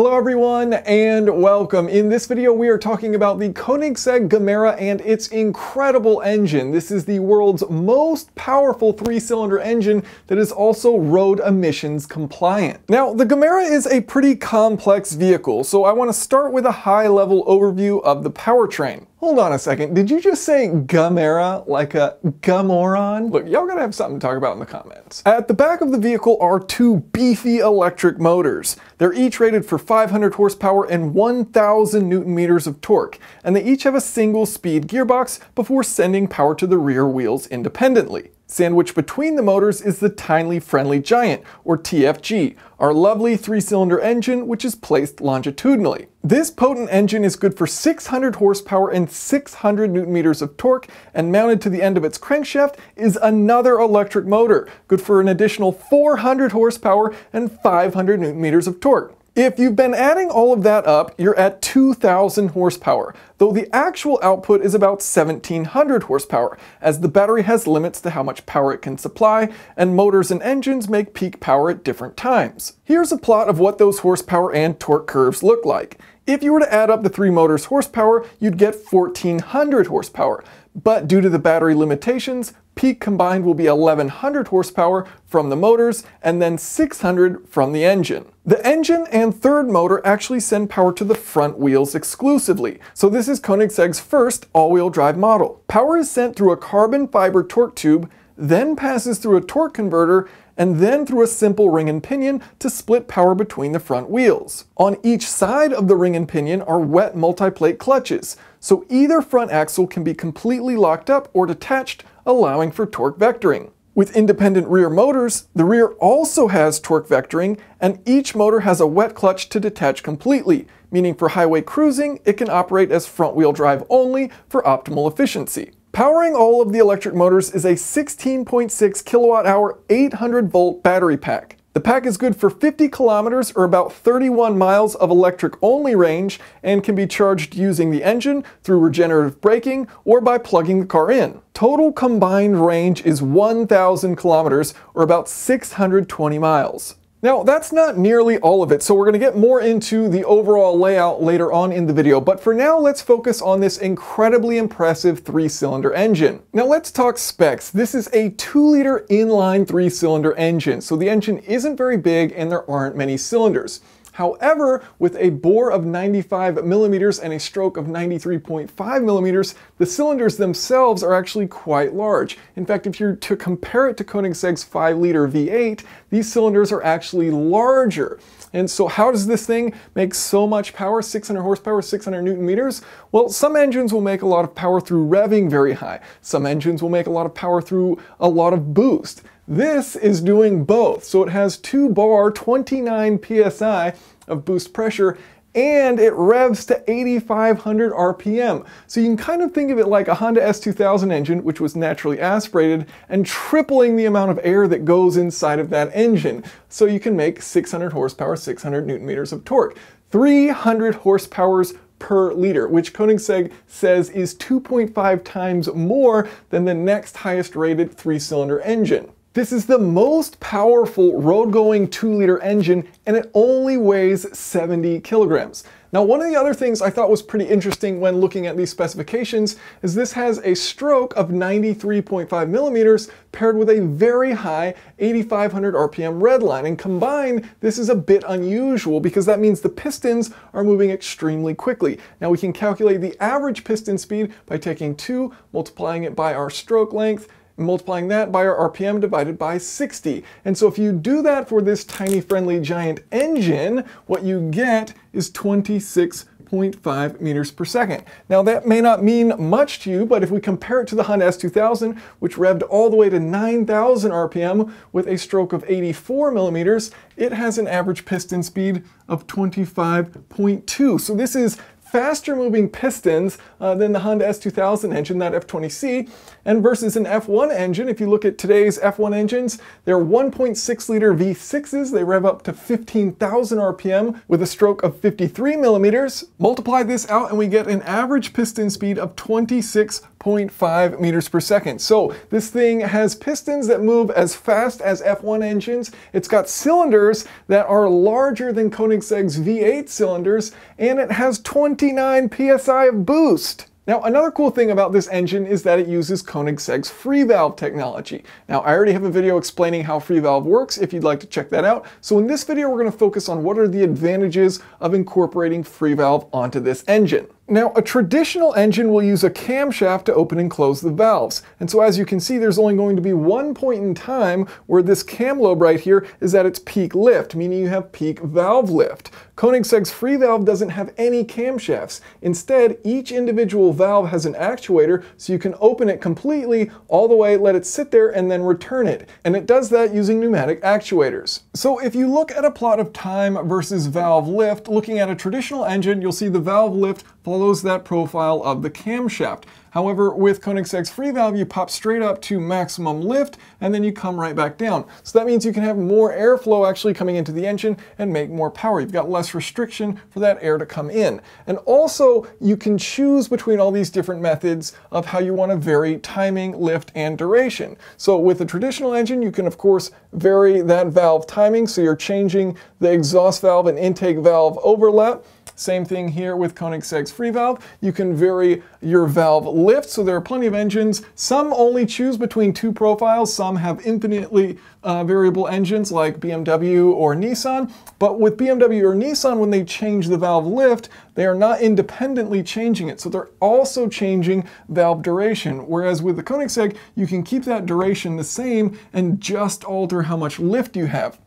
Hello everyone and welcome. In this video we are talking about the Koenigsegg Gemera and its incredible engine. This is the world's most powerful three-cylinder engine that is also road emissions compliant. Now the Gemera is a pretty complex vehicle so I want to start with a high-level overview of the powertrain. Hold on a second, did you just say Gemera like a Gamoron? Look, y'all gotta have something to talk about in the comments. At the back of the vehicle are two beefy electric motors. They're each rated for 500 horsepower and 1000 newton meters of torque, and they each have a single speed gearbox before sending power to the rear wheels independently. Sandwiched between the motors is the Tiny Friendly Giant, or TFG, our lovely three-cylinder engine which is placed longitudinally. This potent engine is good for 600 horsepower and 600 newton meters of torque, and mounted to the end of its crankshaft is another electric motor, good for an additional 400 horsepower and 500 newton meters of torque. If you've been adding all of that up, you're at 2,000 horsepower, though the actual output is about 1,700 horsepower, as the battery has limits to how much power it can supply, and motors and engines make peak power at different times. Here's a plot of what those horsepower and torque curves look like. If you were to add up the three motors' horsepower, you'd get 1,400 horsepower, but due to the battery limitations, peak combined will be 1100 horsepower from the motors and then 600 from the engine. The engine and third motor actually send power to the front wheels exclusively, so this is Koenigsegg's first all-wheel drive model. Power is sent through a carbon fiber torque tube, then passes through a torque converter, and then through a simple ring and pinion to split power between the front wheels. On each side of the ring and pinion are wet multi-plate clutches, so either front axle can be completely locked up or detached, allowing for torque vectoring. With independent rear motors, the rear also has torque vectoring, and each motor has a wet clutch to detach completely, meaning for highway cruising, it can operate as front-wheel drive only for optimal efficiency. Powering all of the electric motors is a 16.6 kilowatt hour 800 volt battery pack. The pack is good for 50 kilometers or about 31 miles of electric only range and can be charged using the engine through regenerative braking or by plugging the car in. Total combined range is 1,000 kilometers or about 620 miles. Now, that's not nearly all of it, so we're going to get more into the overall layout later on in the video, but for now, let's focus on this incredibly impressive three-cylinder engine. Now, let's talk specs. This is a 2-liter inline three-cylinder engine, so the engine isn't very big and there aren't many cylinders. However, with a bore of 95 millimeters and a stroke of 93.5 millimeters, the cylinders themselves are actually quite large. In fact, if you're to compare it to Koenigsegg's 5-liter V8, these cylinders are actually larger. And so how does this thing make so much power, 600 horsepower, 600 newton meters? Well, some engines will make a lot of power through revving very high. Some engines will make a lot of power through a lot of boost. This is doing both. So it has 2 bar 29 psi of boost pressure and it revs to 8,500 RPM. So you can kind of think of it like a Honda S2000 engine, which was naturally aspirated, and tripling the amount of air that goes inside of that engine. So you can make 600 horsepower, 600 newton meters of torque. 300 horsepowers per liter, which Koenigsegg says is 2.5 times more than the next highest rated three-cylinder engine. This is the most powerful road-going 2-liter engine and it only weighs 70 kilograms. Now one of the other things I thought was pretty interesting when looking at these specifications is this has a stroke of 93.5 millimeters paired with a very high 8500 RPM redline and combined this is a bit unusual because that means the pistons are moving extremely quickly. Now we can calculate the average piston speed by taking 2, multiplying it by our stroke length, multiplying that by our RPM divided by 60. And so if you do that for this tiny friendly giant engine, what you get is 26.5 meters per second. Now that may not mean much to you, but if we compare it to the Honda S2000, which revved all the way to 9,000 RPM with a stroke of 84 millimeters, it has an average piston speed of 25.2. So this is faster moving pistons uh, than the Honda S2000 engine, that F20C, and versus an F1 engine, if you look at today's F1 engines, they're 1.6 liter V6s, they rev up to 15,000 RPM with a stroke of 53 millimeters. Multiply this out and we get an average piston speed of 26 0.5 meters per second. So this thing has pistons that move as fast as F1 engines. It's got cylinders that are larger than Koenigsegg's V8 cylinders, and it has 29 psi of boost. Now, another cool thing about this engine is that it uses Koenigsegg's free valve technology. Now, I already have a video explaining how free valve works if you'd like to check that out. So in this video, we're going to focus on what are the advantages of incorporating free valve onto this engine. Now, a traditional engine will use a camshaft to open and close the valves. And so as you can see, there's only going to be one point in time where this cam lobe right here is at its peak lift, meaning you have peak valve lift. Koenigsegg's free valve doesn't have any camshafts. Instead, each individual valve has an actuator, so you can open it completely all the way, let it sit there, and then return it. And it does that using pneumatic actuators. So if you look at a plot of time versus valve lift, looking at a traditional engine, you'll see the valve lift follows that profile of the camshaft. However, with Koenigsegg's free valve, you pop straight up to maximum lift, and then you come right back down. So that means you can have more airflow actually coming into the engine and make more power. You've got less restriction for that air to come in. And also, you can choose between all these different methods of how you want to vary timing, lift, and duration. So with a traditional engine, you can of course vary that valve timing, so you're changing the exhaust valve and intake valve overlap. Same thing here with Koenigsegg's free valve. You can vary your valve lift, so there are plenty of engines. Some only choose between two profiles, some have infinitely uh, variable engines like BMW or Nissan. But with BMW or Nissan, when they change the valve lift, they are not independently changing it. So they're also changing valve duration. Whereas with the Koenigsegg, you can keep that duration the same and just alter how much lift you have.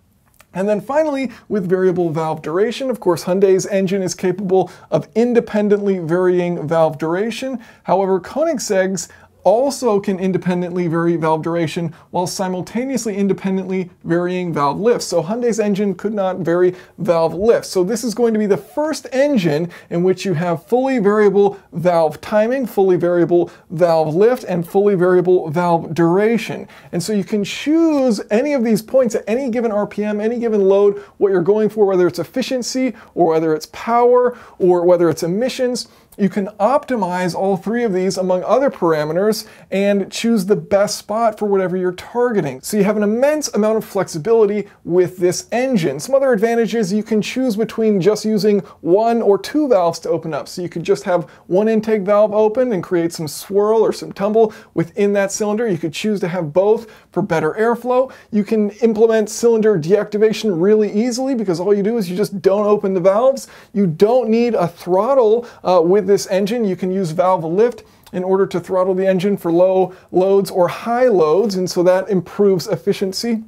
And then finally, with variable valve duration, of course, Hyundai's engine is capable of independently varying valve duration. However, Koenigsegg's also can independently vary valve duration while simultaneously independently varying valve lift. So Hyundai's engine could not vary valve lift. So this is going to be the first engine in which you have fully variable valve timing, fully variable valve lift, and fully variable valve duration. And so you can choose any of these points at any given RPM, any given load, what you're going for, whether it's efficiency or whether it's power or whether it's emissions you can optimize all three of these among other parameters and choose the best spot for whatever you're targeting. So you have an immense amount of flexibility with this engine. Some other advantages, you can choose between just using one or two valves to open up. So you could just have one intake valve open and create some swirl or some tumble within that cylinder. You could choose to have both for better airflow. You can implement cylinder deactivation really easily because all you do is you just don't open the valves. You don't need a throttle uh, with with this engine, you can use valve lift in order to throttle the engine for low loads or high loads, and so that improves efficiency.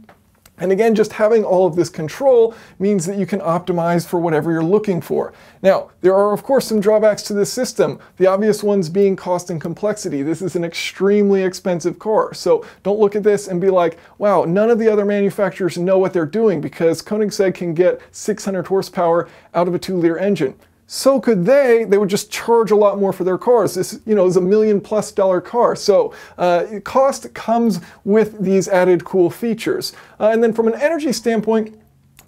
And again, just having all of this control means that you can optimize for whatever you're looking for. Now, there are of course some drawbacks to this system, the obvious ones being cost and complexity. This is an extremely expensive car, so don't look at this and be like, wow, none of the other manufacturers know what they're doing because Koenigsegg can get 600 horsepower out of a 2-liter engine so could they. They would just charge a lot more for their cars. This, you know, is a million plus dollar car. So uh, cost comes with these added cool features. Uh, and then from an energy standpoint,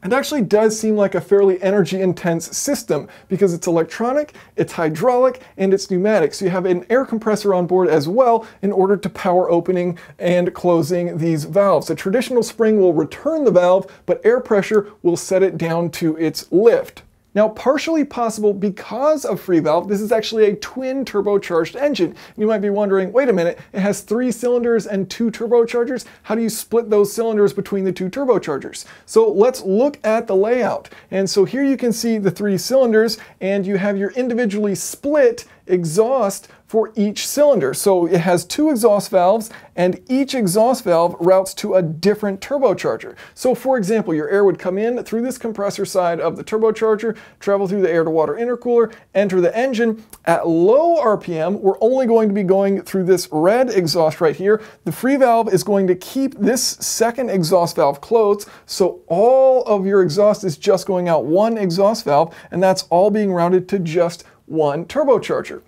it actually does seem like a fairly energy intense system because it's electronic, it's hydraulic, and it's pneumatic. So you have an air compressor on board as well in order to power opening and closing these valves. A traditional spring will return the valve, but air pressure will set it down to its lift. Now, partially possible because of free valve, this is actually a twin turbocharged engine. You might be wondering, wait a minute, it has three cylinders and two turbochargers. How do you split those cylinders between the two turbochargers? So let's look at the layout. And so here you can see the three cylinders and you have your individually split exhaust for each cylinder. So it has two exhaust valves and each exhaust valve routes to a different turbocharger. So for example, your air would come in through this compressor side of the turbocharger, travel through the air to water intercooler, enter the engine. At low RPM, we're only going to be going through this red exhaust right here. The free valve is going to keep this second exhaust valve closed, so all of your exhaust is just going out one exhaust valve, and that's all being routed to just one turbocharger.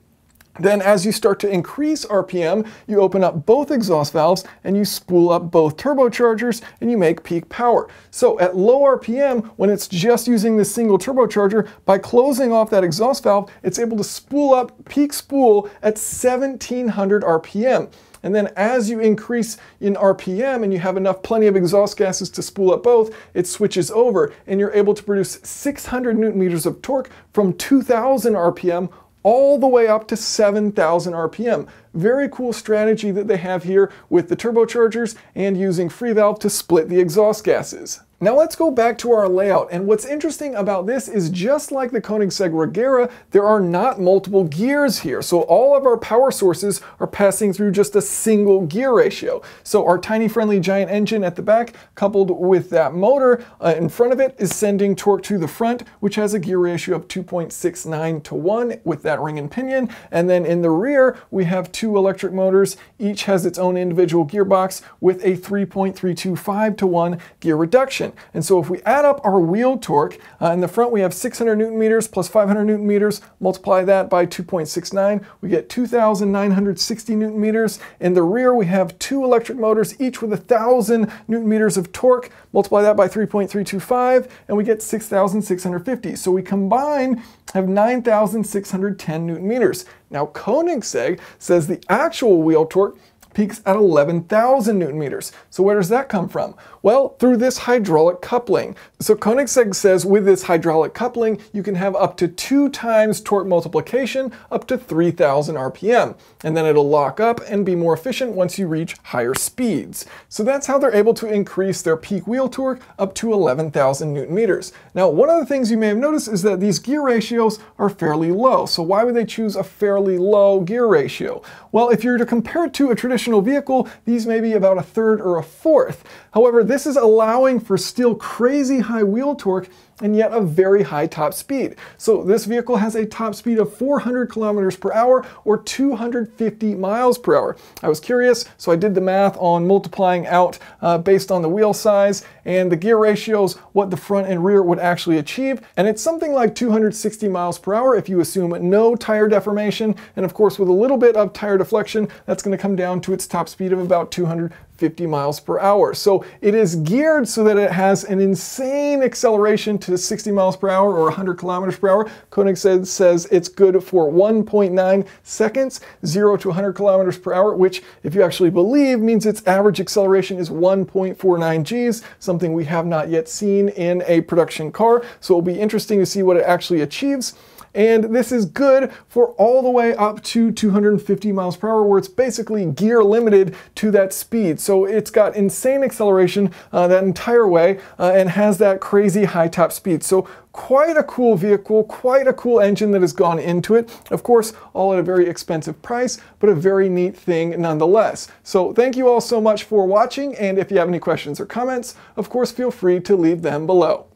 Then as you start to increase RPM, you open up both exhaust valves and you spool up both turbochargers and you make peak power. So at low RPM, when it's just using this single turbocharger, by closing off that exhaust valve, it's able to spool up peak spool at 1700 RPM. And then as you increase in RPM and you have enough plenty of exhaust gases to spool up both, it switches over and you're able to produce 600 newton meters of torque from 2000 RPM all the way up to 7,000 RPM. Very cool strategy that they have here with the turbochargers and using free valve to split the exhaust gases. Now let's go back to our layout, and what's interesting about this is just like the Koenigsegg Regera, there are not multiple gears here, so all of our power sources are passing through just a single gear ratio. So our tiny friendly giant engine at the back, coupled with that motor uh, in front of it, is sending torque to the front, which has a gear ratio of 2.69 to 1 with that ring and pinion, and then in the rear we have two electric motors, each has its own individual gearbox with a 3.325 to 1 gear reduction. And so if we add up our wheel torque, uh, in the front we have 600 newton meters plus 500 newton meters, multiply that by 2.69, we get 2,960 newton meters. In the rear we have two electric motors, each with 1,000 newton meters of torque, multiply that by 3.325, and we get 6,650. So we combine have 9,610 newton meters. Now Koenigsegg says the actual wheel torque peaks at 11,000 newton meters. So where does that come from? Well, through this hydraulic coupling. So Koenigsegg says with this hydraulic coupling, you can have up to two times torque multiplication up to 3,000 RPM. And then it'll lock up and be more efficient once you reach higher speeds. So that's how they're able to increase their peak wheel torque up to 11,000 newton meters. Now, one of the things you may have noticed is that these gear ratios are fairly low. So why would they choose a fairly low gear ratio? Well, if you're to compare it to a traditional vehicle, these may be about a third or a fourth. However, this is allowing for still crazy high wheel torque and yet a very high top speed. So this vehicle has a top speed of 400 kilometers per hour or 250 miles per hour. I was curious, so I did the math on multiplying out uh, based on the wheel size and the gear ratios, what the front and rear would actually achieve. And it's something like 260 miles per hour if you assume no tire deformation. And of course, with a little bit of tire deflection, that's gonna come down to its top speed of about 200 50 miles per hour. So it is geared so that it has an insane acceleration to 60 miles per hour or 100 kilometers per hour. Koenig Koenigsegg says it's good for 1.9 seconds, 0 to 100 kilometers per hour, which if you actually believe means its average acceleration is 1.49 Gs, something we have not yet seen in a production car. So it'll be interesting to see what it actually achieves. And this is good for all the way up to 250 miles per hour, where it's basically gear limited to that speed. So it's got insane acceleration uh, that entire way uh, and has that crazy high top speed. So quite a cool vehicle, quite a cool engine that has gone into it. Of course, all at a very expensive price, but a very neat thing nonetheless. So thank you all so much for watching, and if you have any questions or comments, of course, feel free to leave them below.